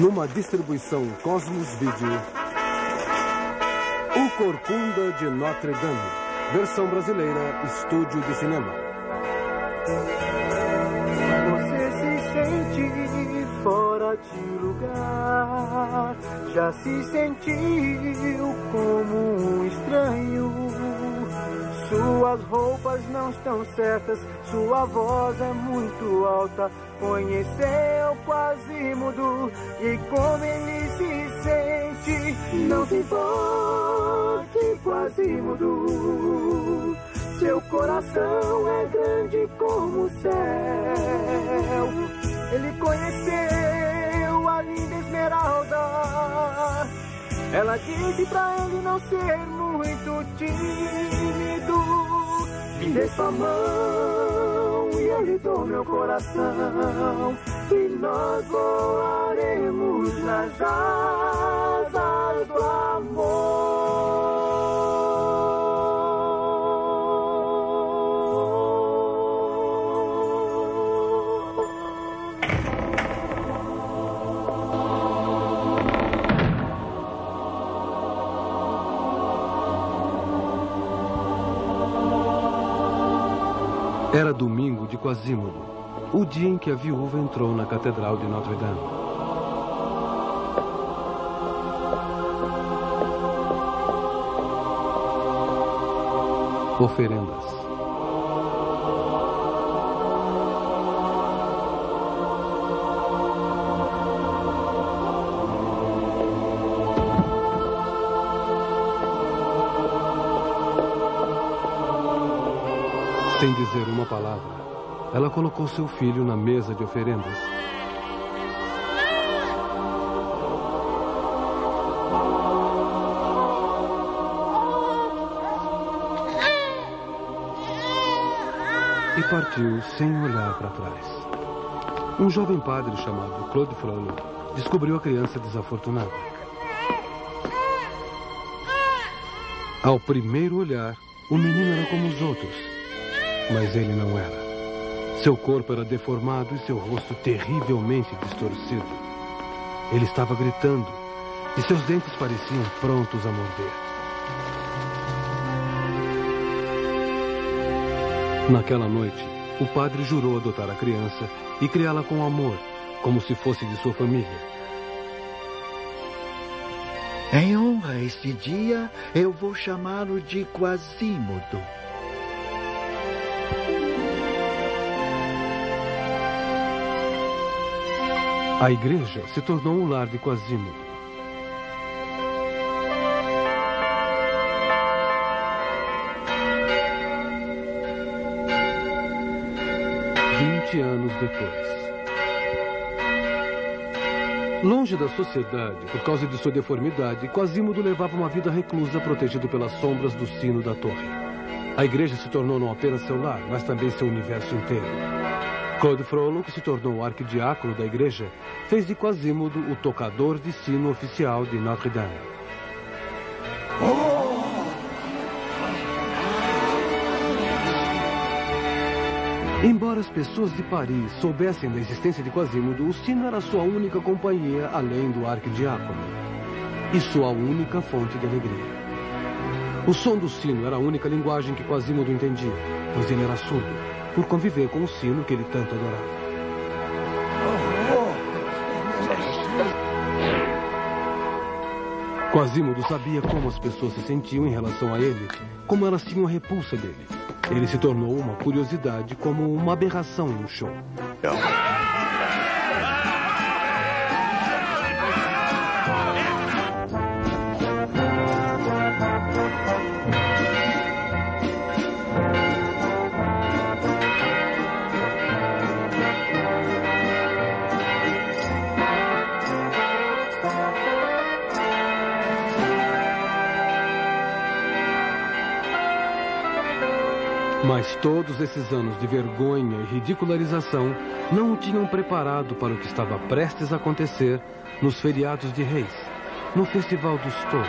Numa distribuição Cosmos Video, O Corcunda de Notre Dame, versão brasileira, estúdio de cinema. Você se sente fora de lugar, já se sentiu como um estranho. Suas roupas não estão certas, sua voz é muito alta. Conheceu Quasimodo e como ele se sente. Não se importe, Quasimodo. Seu coração é grande como o céu. Ele conheceu a linda Esmeralda. Ela disse pra ele não ser muito tímido. Me dê sua mão e eu lhe dou meu coração. E nós voaremos nas asas do Era domingo de Quasímodo, o dia em que a viúva entrou na Catedral de Notre Dame. Oferendas. Dizer uma palavra, ela colocou seu filho na mesa de oferendas. E partiu sem olhar para trás. Um jovem padre chamado Claude Frollo descobriu a criança desafortunada. Ao primeiro olhar, o menino era como os outros. Mas ele não era. Seu corpo era deformado e seu rosto terrivelmente distorcido. Ele estava gritando e seus dentes pareciam prontos a morder. Naquela noite, o padre jurou adotar a criança e criá-la com amor, como se fosse de sua família. Em honra a este dia, eu vou chamá-lo de Quasimodo. A igreja se tornou um lar de Quasimodo. Vinte anos depois. Longe da sociedade, por causa de sua deformidade, Quasimodo levava uma vida reclusa, protegido pelas sombras do sino da torre. A igreja se tornou não apenas seu lar, mas também seu universo inteiro. Claude Frollo, que se tornou arquidiácono da igreja, fez de Quasimodo o tocador de sino oficial de Notre Dame. Embora as pessoas de Paris soubessem da existência de Quasimodo, o sino era sua única companhia além do arquidiácono. E sua única fonte de alegria. O som do sino era a única linguagem que Quasimodo entendia, pois ele era surdo, por conviver com o sino que ele tanto adorava. Quasimodo sabia como as pessoas se sentiam em relação a ele, como elas tinham repulsa dele. Ele se tornou uma curiosidade, como uma aberração um show. Mas todos esses anos de vergonha e ridicularização não o tinham preparado para o que estava prestes a acontecer nos feriados de Reis, no Festival dos Touros.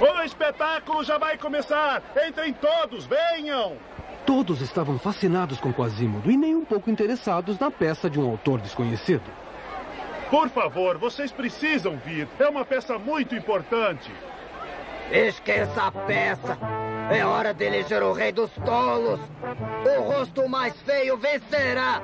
O espetáculo já vai começar! Entrem todos, venham! Todos estavam fascinados com Quasimodo e nem um pouco interessados na peça de um autor desconhecido. Por favor, vocês precisam vir. É uma peça muito importante. Esqueça a peça. É hora de eleger o rei dos tolos. O rosto mais feio vencerá.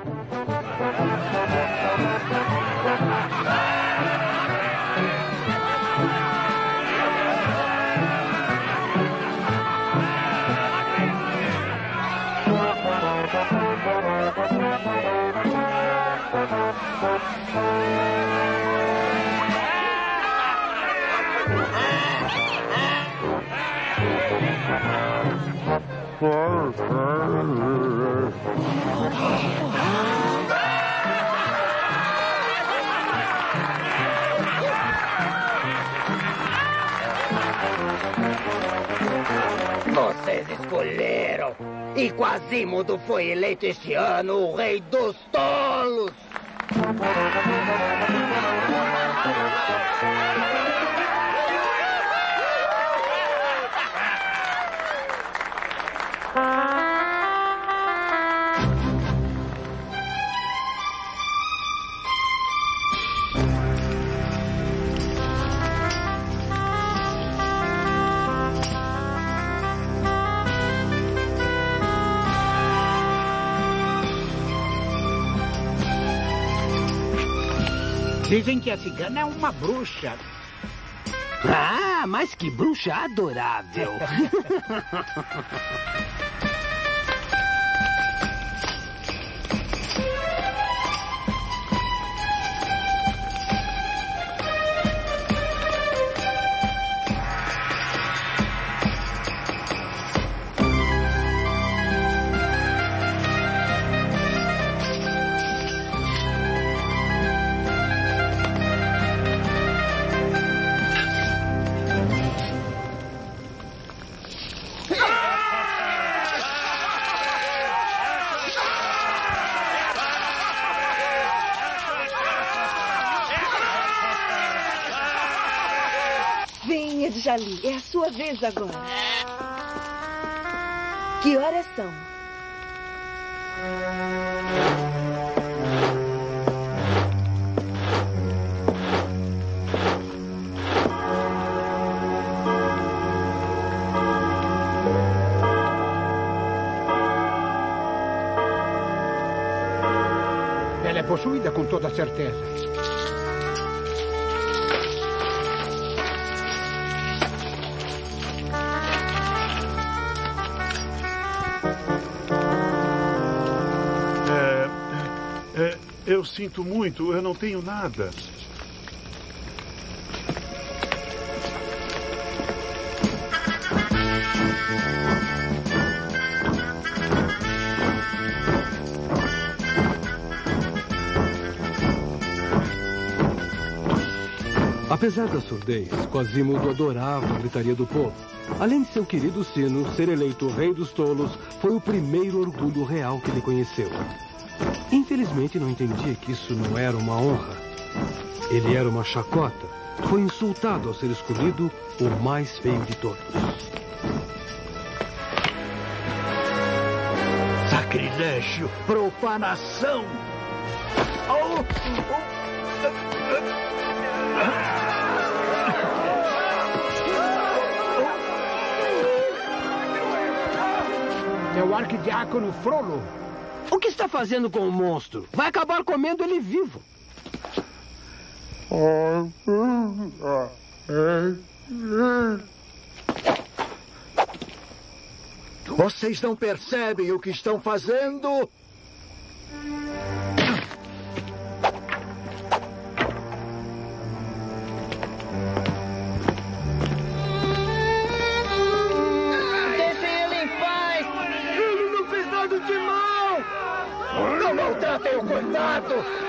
Vocês escolheram. E Quasimodo foi eleito este ano o rei dos tolos. Dizem que a cigana é uma bruxa. Ah, mas que bruxa adorável. Djali. É a sua vez agora. Que horas são? Ela é possuída com toda certeza. Sinto muito, eu não tenho nada. Apesar da surdez, Quasimodo adorava a gritaria do povo. Além de seu querido sino, ser eleito rei dos tolos foi o primeiro orgulho real que ele conheceu. Infelizmente, não entendia que isso não era uma honra. Ele era uma chacota. Foi insultado ao ser escolhido o mais feio de todos. Sacrilégio! Profanação! Oh, É o arquidiácono Frollo. Está fazendo com o monstro? Vai acabar comendo ele vivo. Vocês não percebem o que estão fazendo? Não maltratem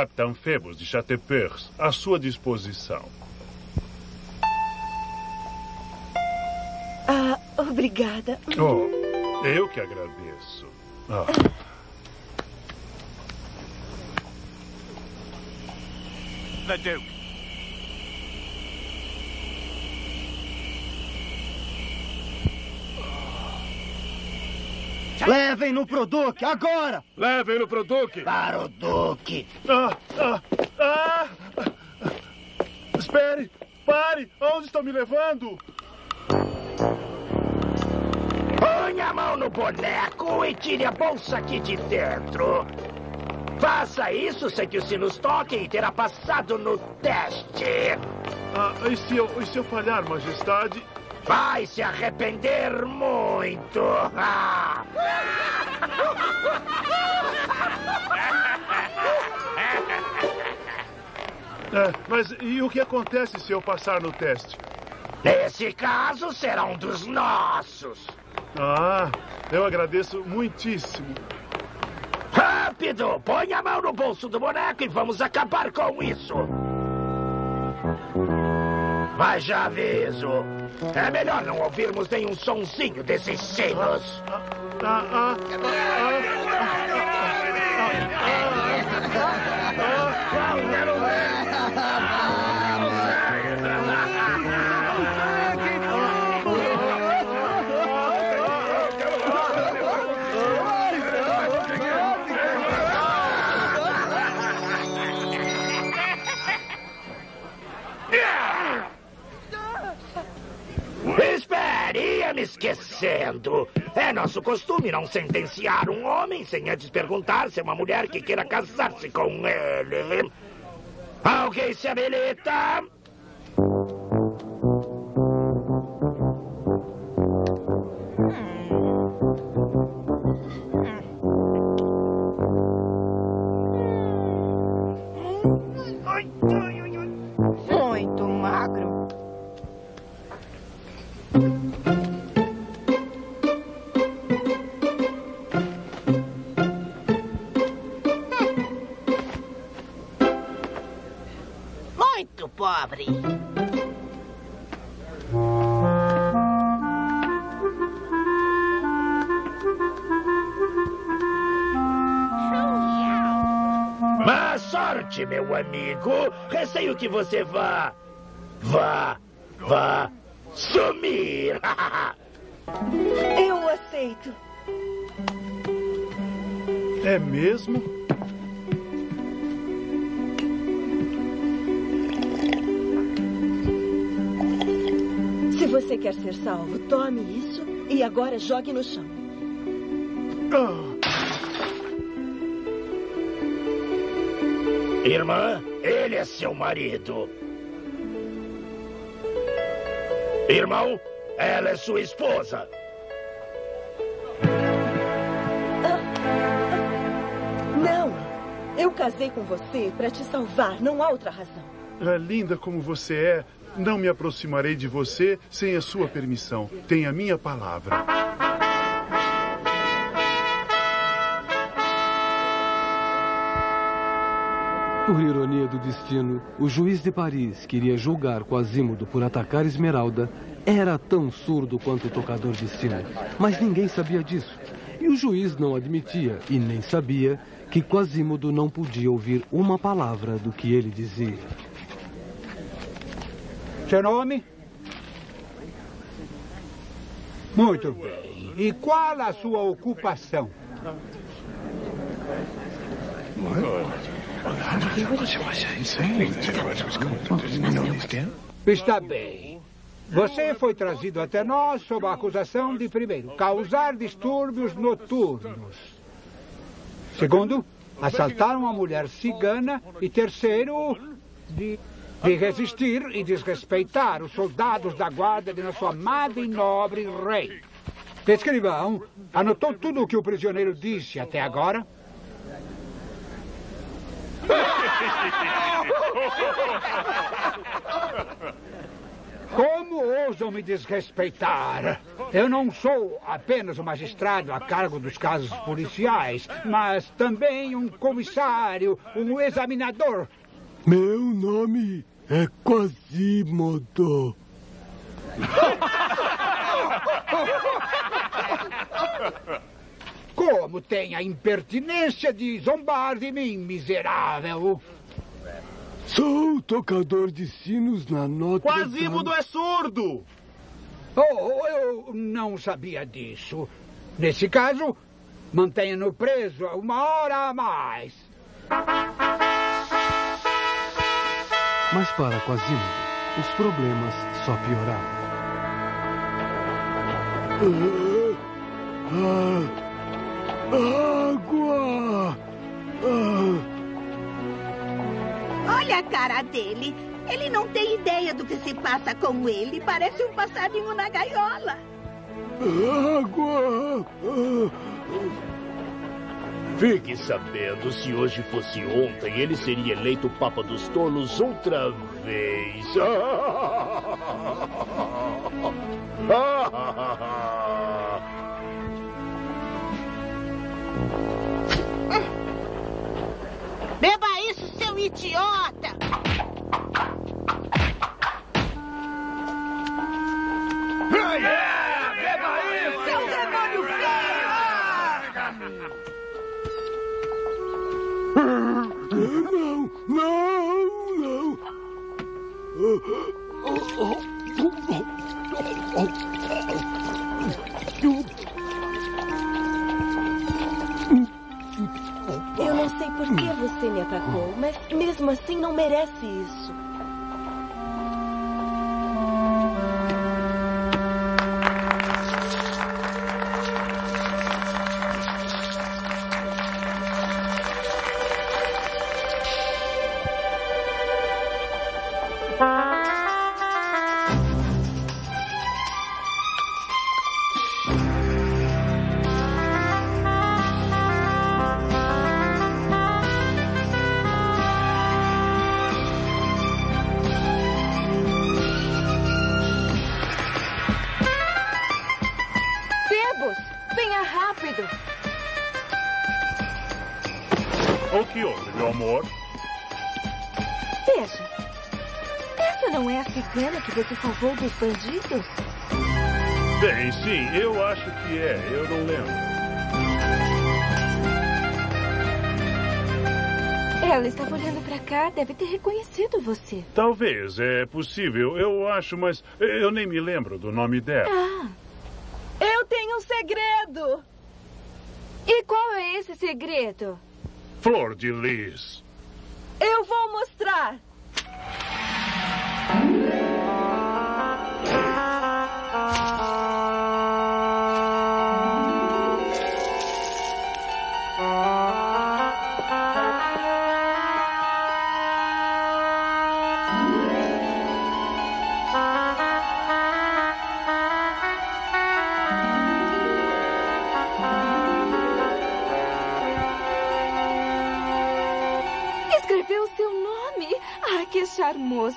Capitão Febos de Chatepers, à sua disposição. Ah, obrigada. Oh, eu que agradeço. Ah. The Duke. Levem-no pro Duque, agora! Levem-no pro Duque! Para o Duque! Ah, ah, ah! Espere! Pare! Onde estão me levando? Põe a mão no boneco e tire a bolsa aqui de dentro. Faça isso sem que os sinos toquem e terá passado no teste. Ah, e se eu, e se eu falhar, Majestade? Vai se arrepender muito. É, mas e o que acontece se eu passar no teste? Nesse caso, será um dos nossos. Ah, eu agradeço muitíssimo. Rápido! Põe a mão no bolso do boneco e vamos acabar com isso. Mas já aviso. É melhor não ouvirmos nenhum sonzinho desses sinos. Ah, ah, Espere, me esquecendo. É nosso costume não sentenciar um homem sem antes perguntar se é uma mulher que queira casar-se com ele. Alguém se habilita? Receio que você vá. Vá. Vá. Sumir. Eu aceito. é mesmo? Se você quer ser salvo, tome isso e agora jogue no chão. Irmã, ele é seu marido. Irmão, ela é sua esposa. Não! Eu casei com você para te salvar, não há outra razão. É linda como você é. Não me aproximarei de você sem a sua permissão. Tem a minha palavra. Por ironia do destino, o juiz de Paris queria julgar Quasímodo por atacar Esmeralda era tão surdo quanto o tocador de sino. Mas ninguém sabia disso. E o juiz não admitia e nem sabia que Quasímodo não podia ouvir uma palavra do que ele dizia. Seu nome? Muito bem. E qual a sua ocupação? Está bem. Você foi trazido até nós sob a acusação de, primeiro, causar distúrbios noturnos. Segundo, assaltar uma mulher cigana. E terceiro, de, de resistir e desrespeitar os soldados da guarda de nosso amado e nobre rei. Escrivão, anotou tudo o que o prisioneiro disse até agora? Como ousam me desrespeitar? Eu não sou apenas um magistrado a cargo dos casos policiais, mas também um comissário, um examinador. Meu nome é Quasimodo. Como tem a impertinência de zombar de mim, miserável? Sou tocador de sinos na nota. Quasimodo é surdo! Oh, eu não sabia disso. Nesse caso, mantenha-no preso uma hora a mais. Mas para Quasimodo, os problemas só pioravam. Ah, ah, água! Ah. Olha a cara dele. Ele não tem ideia do que se passa com ele. Parece um passarinho na gaiola. Água! Fique sabendo, se hoje fosse ontem, ele seria eleito Papa dos Tolos outra vez. Beba isso, seu idiota! Beba isso! Seu demônio Não, não, Eu não sei por que você me atacou, mas mesmo assim não merece isso. Ela estava olhando pra cá, deve ter reconhecido você. Talvez, é possível. Eu acho, mas eu nem me lembro do nome dela. Ah, Eu tenho um segredo! e qual é esse segredo? Flor de Lis. Eu vou mostrar!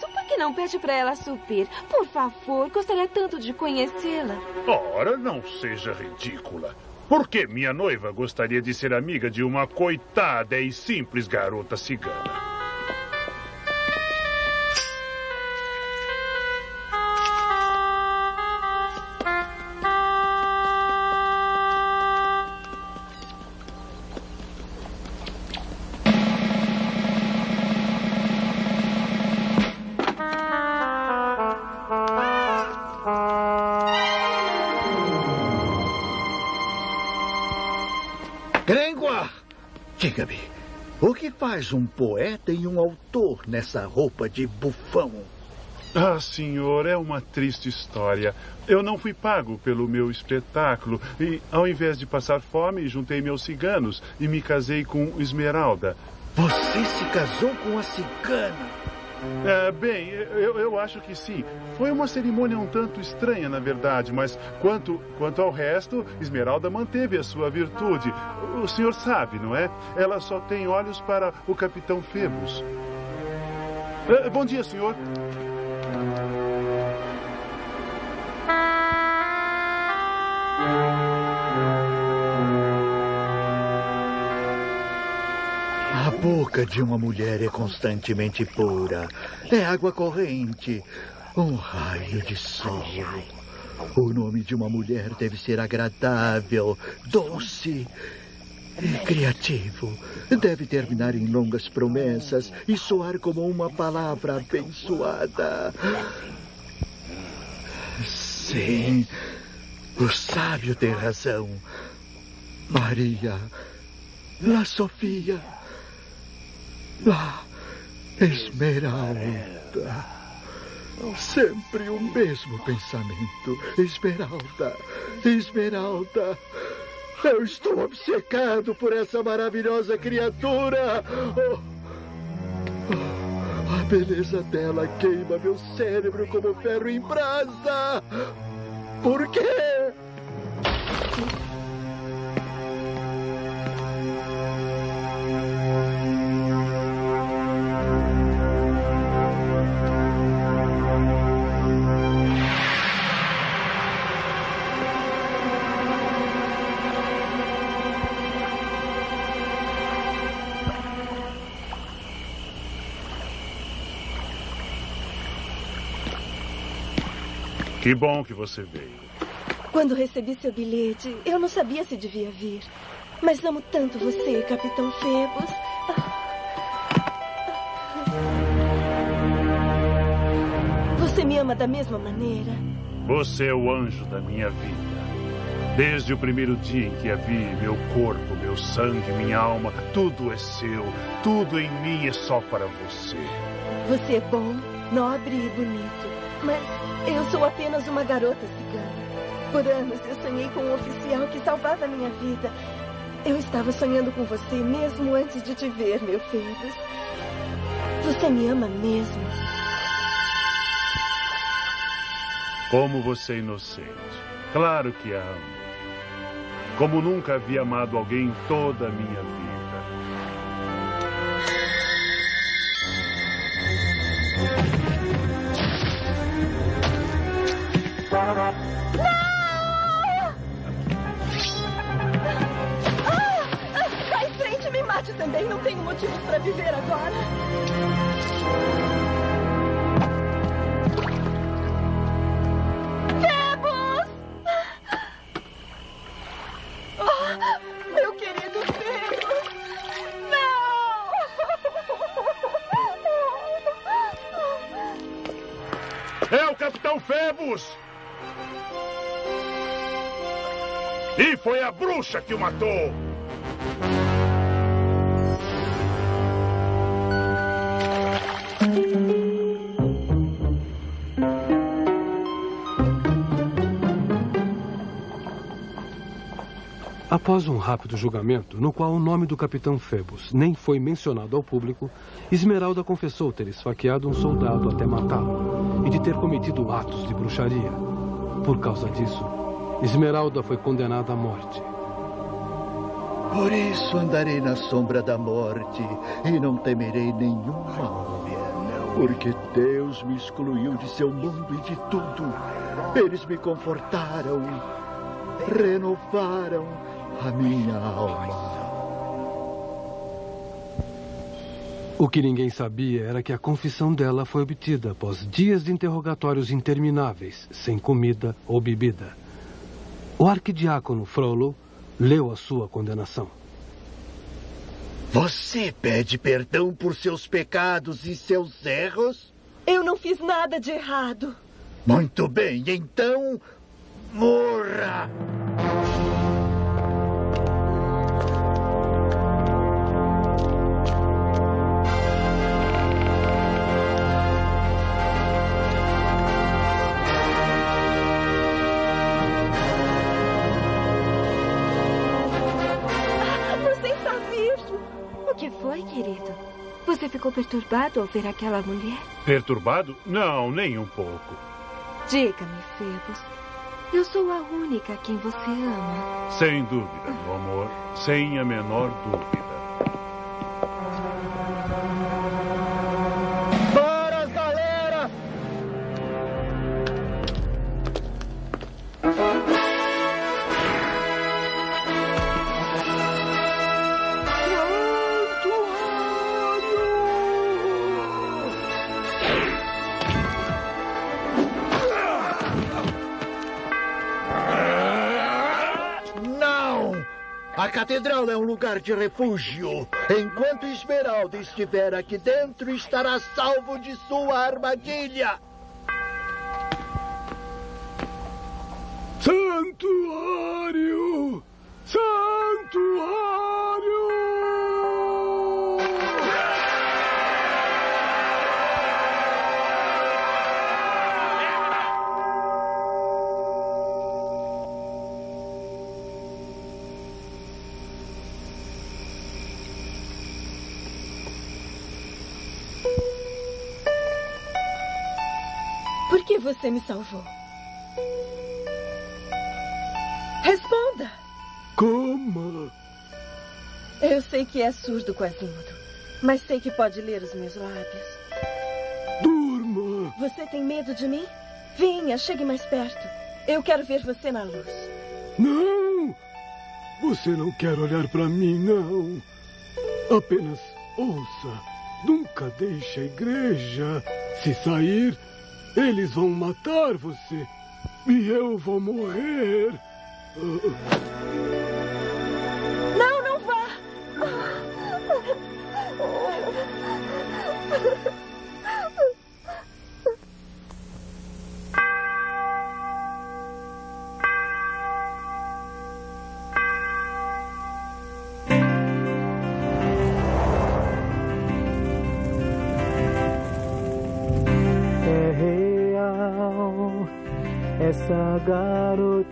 Por que não pede pra ela subir? Por favor, gostaria tanto de conhecê-la. Ora, não seja ridícula. Por que minha noiva gostaria de ser amiga de uma coitada e simples garota cigana? Grengoire, diga-me, o que faz um poeta e um autor nessa roupa de bufão? Ah, senhor, é uma triste história. Eu não fui pago pelo meu espetáculo e, ao invés de passar fome, juntei meus ciganos e me casei com Esmeralda. Você se casou com a cigana? É, bem, eu, eu acho que sim. Foi uma cerimônia um tanto estranha, na verdade, mas quanto, quanto ao resto, Esmeralda manteve a sua virtude. O senhor sabe, não é? Ela só tem olhos para o Capitão Febus. É, bom dia, senhor. Boca de uma mulher é constantemente pura. É água corrente. Um raio de sol. O nome de uma mulher deve ser agradável, doce e criativo. Deve terminar em longas promessas e soar como uma palavra abençoada. Sim, o sábio tem razão. Maria, La Sofia, Esmeralda. Sempre o mesmo pensamento. Esmeralda, Esmeralda. Eu estou obcecado por essa maravilhosa criatura. Oh, oh, a beleza dela queima meu cérebro como ferro em brasa. Por quê? Que bom que você veio. Quando recebi seu bilhete, eu não sabia se devia vir. Mas amo tanto você, Capitão Febos. Você me ama da mesma maneira? Você é o anjo da minha vida. Desde o primeiro dia em que a vi, meu corpo, meu sangue, minha alma, tudo é seu. Tudo em mim é só para você. Você é bom, nobre e bonito. Mas eu sou apenas uma garota cigana. Por anos eu sonhei com um oficial que salvava minha vida. Eu estava sonhando com você mesmo antes de te ver, meu Febus. Você me ama mesmo. Como você é inocente. Claro que a amo. Como nunca havia amado alguém toda a minha vida. Após um rápido julgamento, no qual o nome do capitão Phoebus nem foi mencionado ao público, Esmeralda confessou ter esfaqueado um soldado até matá-lo e de ter cometido atos de bruxaria. Por causa disso, Esmeralda foi condenada à morte. Por isso andarei na sombra da morte e não temerei nenhum mal. Porque Deus me excluiu de seu mundo e de tudo. Eles me confortaram, renovaram a minha alma. O que ninguém sabia era que a confissão dela foi obtida após dias de interrogatórios intermináveis, sem comida ou bebida. O arquidiácono Frollo leu a sua condenação. Você pede perdão por seus pecados e seus erros? Eu não fiz nada de errado. Muito bem, então. Morra! Ficou perturbado ao ver aquela mulher? Perturbado? Não, nem um pouco. Diga-me, Febos. Eu sou a única a quem você ama. Sem dúvida, meu amor. Sem a menor dúvida. Catedral é um lugar de refúgio. Enquanto Esmeralda estiver aqui dentro, estará salvo de sua armadilha. Você me salvou? Responda! Como? Eu sei que é surdo, Quasimodo, mas sei que pode ler os meus lábios. Durma! Você tem medo de mim? Venha, chegue mais perto. Eu quero ver você na luz. Não! Você não quer olhar para mim, não. Apenas ouça. Nunca deixe a igreja. Se sair, eles vão matar você. E eu vou morrer. Não, não vá!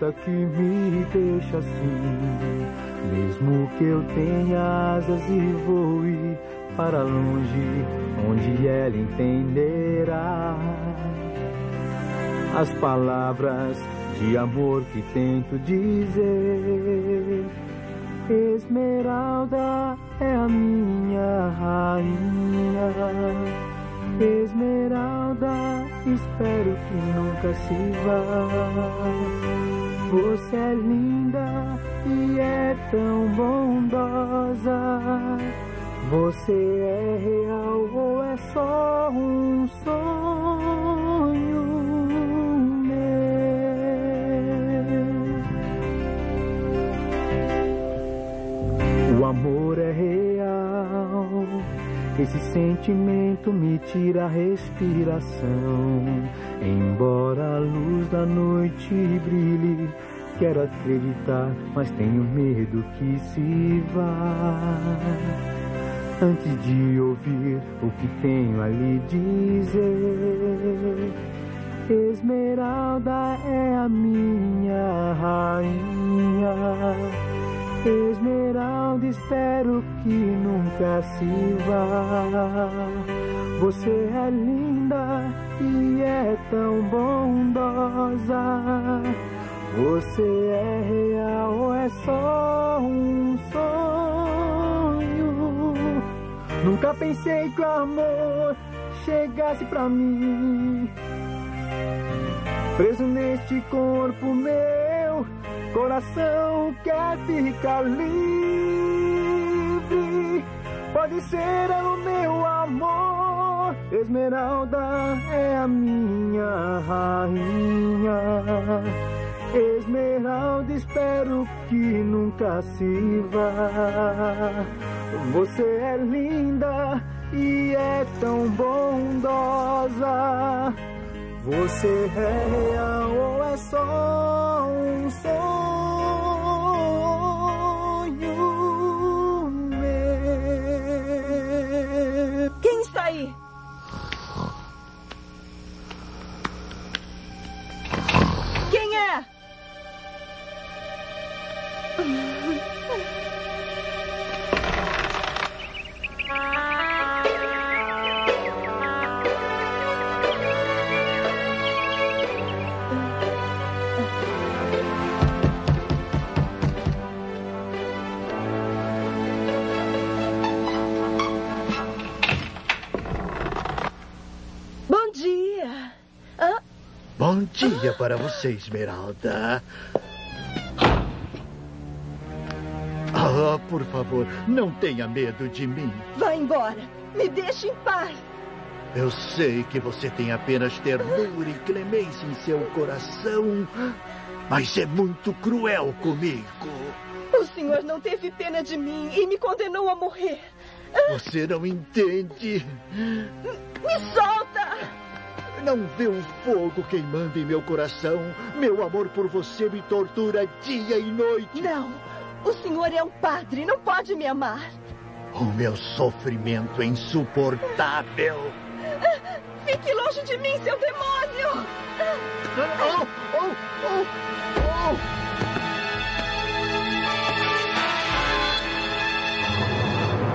Que me deixa assim. Mesmo que eu tenha asas e voe para longe, onde ela entenderá as palavras de amor que tento dizer. Esmeralda é a minha rainha. Esmeralda, espero que nunca se vá. Você é linda e é tão bondosa. Você é real ou é só um sonho meu? O amor é real. Esse sentimento me tira a respiração. Embora a luz da noite brilhe, quero acreditar, mas tenho medo que se vá. Antes de ouvir o que tenho a lhe dizer, Esmeralda é a minha rainha. Esmeralda, espero que nunca se vá. Você é linda e é tão bondosa. Você é real ou é só um sonho? Nunca pensei que o amor chegasse pra mim. Preso neste corpo meu, coração quer ficar livre. Pode ser o meu amor. Esmeralda é a minha rainha. Esmeralda, espero que nunca se vá. Você é linda e é tão bondosa. Você é real ou é só um sonho para você, Esmeralda. Ah, por favor, não tenha medo de mim. Vá embora. Me deixe em paz. Eu sei que você tem apenas ternura e clemência em seu coração, mas é muito cruel comigo. O senhor não teve pena de mim e me condenou a morrer. Você não entende. Me solta! Não vê o fogo queimando em meu coração? Meu amor por você me tortura dia e noite. Não! O senhor é um padre, não pode me amar. O meu sofrimento é insuportável. Fique longe de mim, seu demônio! Oh, oh, oh, oh.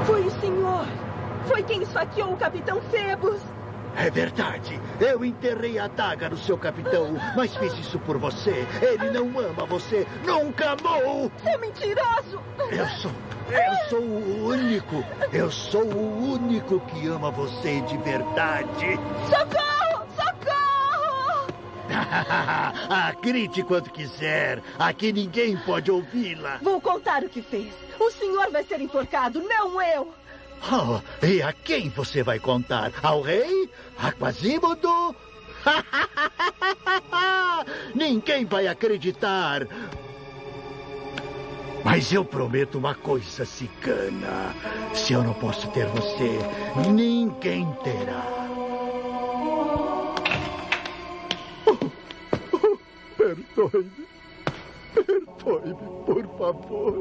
Foi o senhor! Foi quem esfaqueou o capitão Febus! É verdade. Eu enterrei a daga no seu capitão, mas fiz isso por você. Ele não ama você. Nunca amou. Seu mentiroso! Eu sou. Eu sou o único. Eu sou o único que ama você de verdade. Socorro! Socorro! Grite quanto quiser. Aqui ninguém pode ouvi-la. Vou contar o que fez. O senhor vai ser enforcado, não eu. Oh, e a quem você vai contar? Ao rei? A Quasimodo? Ninguém vai acreditar. Mas eu prometo uma coisa, cigana. Se eu não posso ter você, ninguém terá. Perdoe-me. Perdoe-me, por favor.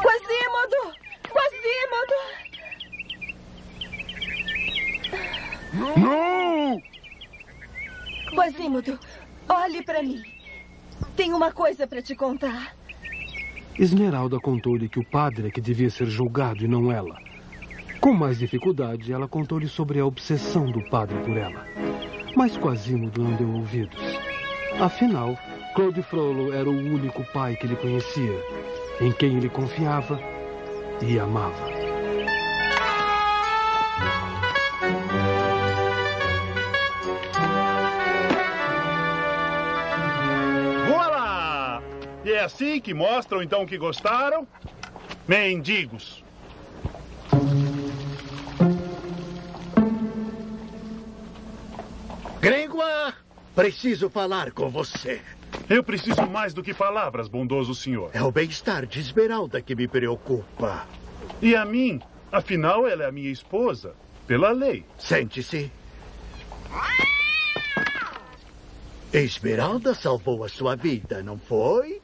Quasimodo! Quasimodo! Não! Quasimodo, olhe para mim. Tenho uma coisa para te contar. Esmeralda contou-lhe que o padre é que devia ser julgado e não ela. Com mais dificuldade, ela contou-lhe sobre a obsessão do padre por ela. Mas Quasimodo não deu ouvidos. Afinal, Claude Frollo era o único pai que ele conhecia, em quem ele confiava e amava. Voilà! E é assim que mostram então que gostaram? Mendigos. Gringoire, preciso falar com você. Eu preciso mais do que palavras, bondoso senhor. É o bem-estar de Esmeralda que me preocupa. E a mim? Afinal, ela é a minha esposa. Pela lei. Sente-se. Esmeralda salvou a sua vida, não foi?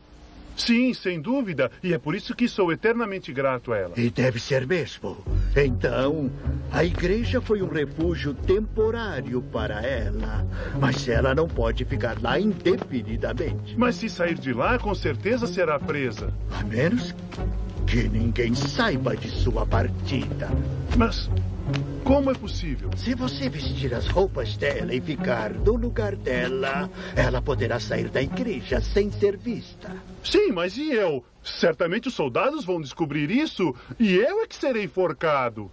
Sim, sem dúvida. E é por isso que sou eternamente grato a ela. E deve ser mesmo. Então, a igreja foi um refúgio temporário para ela. Mas ela não pode ficar lá indefinidamente. Mas se sair de lá, com certeza será presa. A menos que ninguém saiba de sua partida. Mas como é possível? Se você vestir as roupas dela e ficar no lugar dela, ela poderá sair da igreja sem ser vista. Sim, mas e eu? Certamente os soldados vão descobrir isso e eu é que serei enforcado.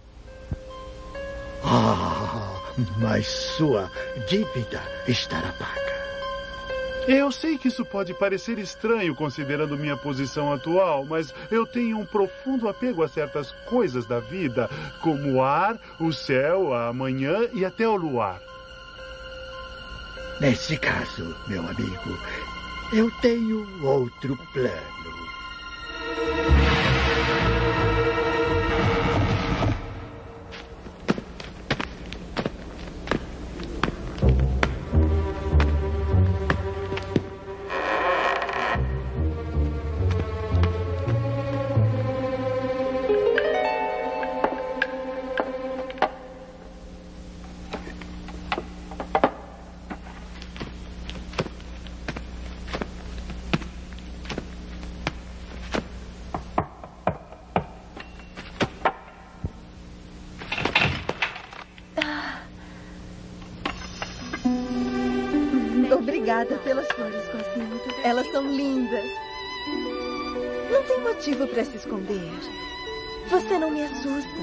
Ah, mas sua dívida estará paga. Eu sei que isso pode parecer estranho considerando minha posição atual, mas eu tenho um profundo apego a certas coisas da vida, como o ar, o céu, a manhã e até o luar. Nesse caso, meu amigo, eu tenho outro plano. Motivo para se esconder. Você não me assusta.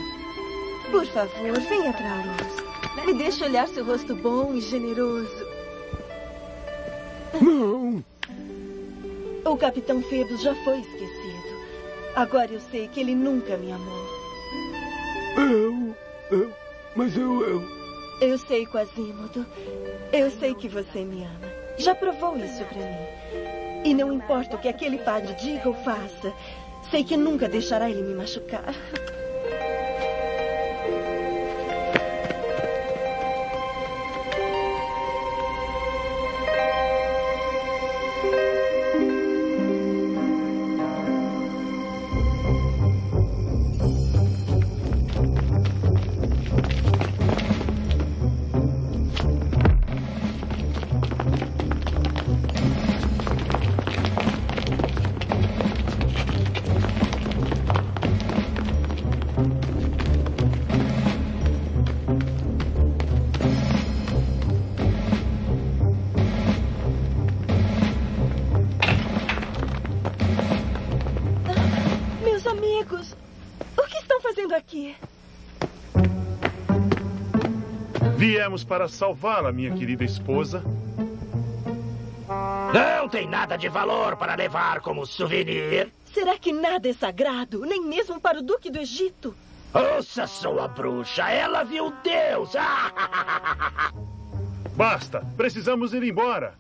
Por favor, venha para a luz. Me deixe olhar seu rosto bom e generoso. Não! O Capitão Phoebus já foi esquecido. Agora eu sei que ele nunca me amou. Eu. eu mas eu, eu. Eu sei, Quasimodo. Eu sei que você me ama. Já provou isso pra mim. E não importa o que aquele padre diga ou faça, sei que nunca deixará ele me machucar. Viemos para salvá-la, minha querida esposa. Não tem nada de valor para levar como souvenir. Será que nada é sagrado, nem mesmo para o Duque do Egito? Ouça sua bruxa, ela viu Deus. Basta, precisamos ir embora.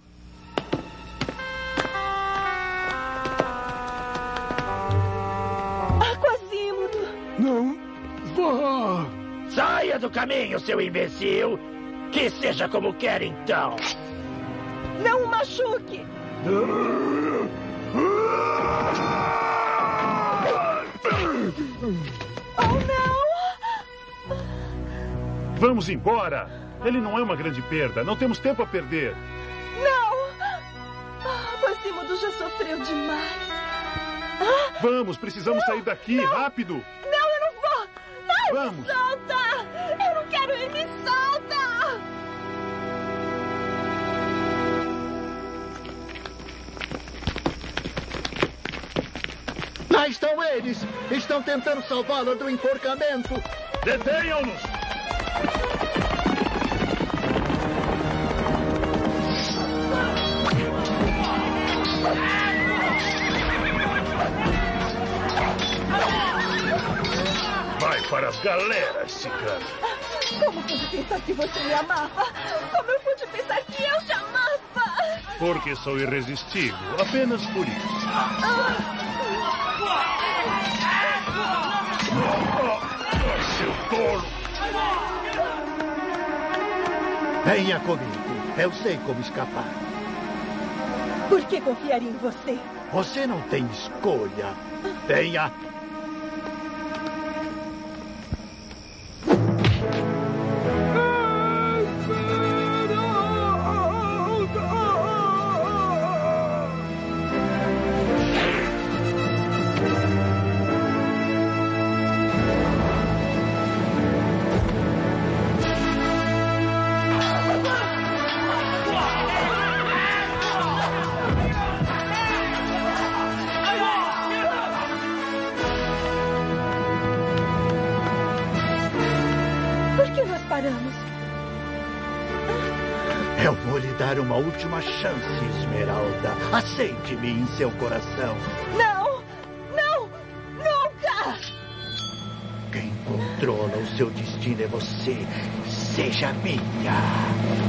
Quasimodo! Não vá! Saia do caminho, seu imbecil. Que seja como quer, então. Não o machuque! Oh, não! Vamos embora. Ele não é uma grande perda. Não temos tempo a perder. Não! Ah, Quasimodo já sofreu demais. Ah, Vamos, precisamos sair daqui, rápido. não, eu não vou! Ai, Vamos. me solta! Lá estão eles! Estão tentando salvá-la do enforcamento! Detenham-nos! Vai para as galeras, cigana. Como pude pensar que você me amava? Como eu pude pensar que eu te amava? Porque sou irresistível, apenas por isso. Seu tolo! Venha comigo. Eu sei como escapar. Por que confiaria em você? Você não tem escolha. Venha. Última chance, Esmeralda. Aceite-me em seu coração. Não! Não! Nunca! Quem controla o seu destino é você. Seja minha.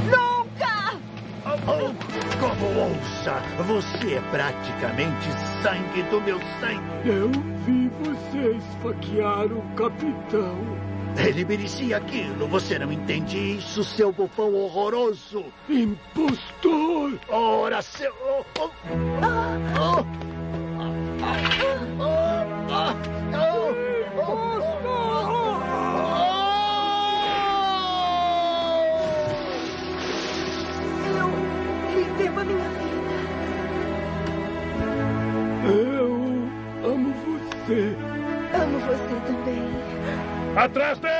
Nunca! Oh, como ouça, você é praticamente sangue do meu sangue. Eu vi você esfaquear o capitão. Ele merecia aquilo. Você não entende isso, seu bufão horroroso. Impostor! Ora. Oh, oh, oh. Oh, oh, oh, devo a minha vida. Eu amo você. Amo você também. Atrás deles!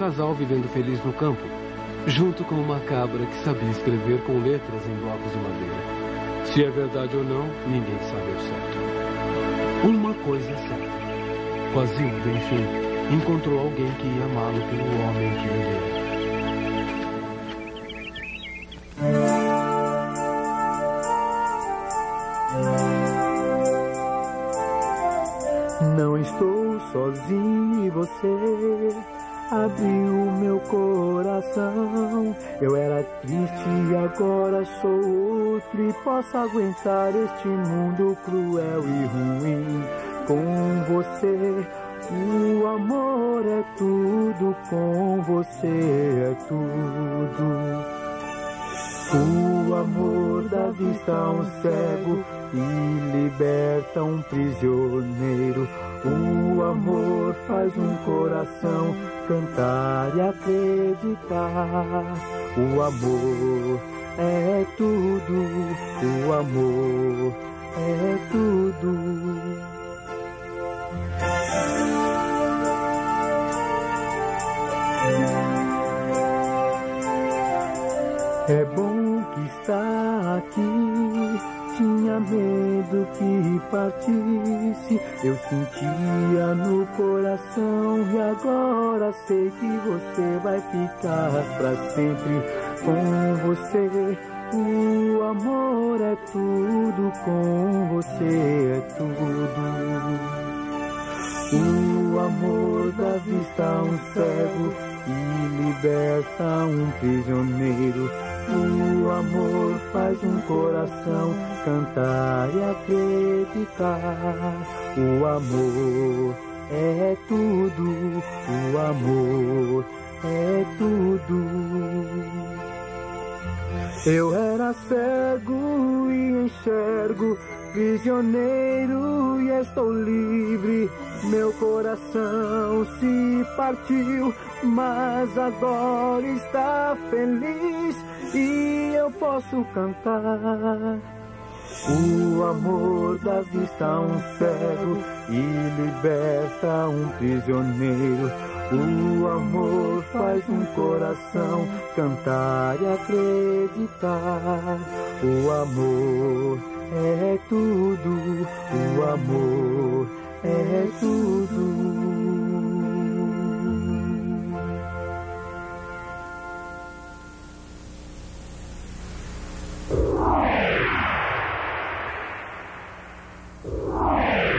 Casal vivendo feliz no campo, junto com uma cabra que sabia escrever com letras em blocos de madeira. Se é verdade ou não, ninguém sabe ao certo. Uma coisa é certa. Quasimodo, enfim, encontrou alguém que ia amá-lo pelo homem que ele era. Abriu meu coração. Eu era triste e agora sou outro e posso aguentar este mundo cruel e ruim. Com você, o amor é tudo, com você é tudo. O amor dá vista a um cego e liberta um prisioneiro. O amor faz um coração cantar e acreditar. O amor é tudo, o amor é tudo. É bom que está aqui. Tinha medo que partisse. Eu sentia no coração e agora sei que você vai ficar para sempre com você. O amor é tudo, com você é tudo. O amor dá vista um e liberta um prisioneiro. O amor faz um coração cantar e acreditar. O amor é tudo, o amor é tudo. Eu era cego e enxergo, prisioneiro e estou livre. Meu coração se partiu, mas agora está feliz e eu posso cantar. O amor dá vista a um cego e liberta um prisioneiro. O amor faz um coração cantar e acreditar. O amor é tudo, o amor é tudo. Oh.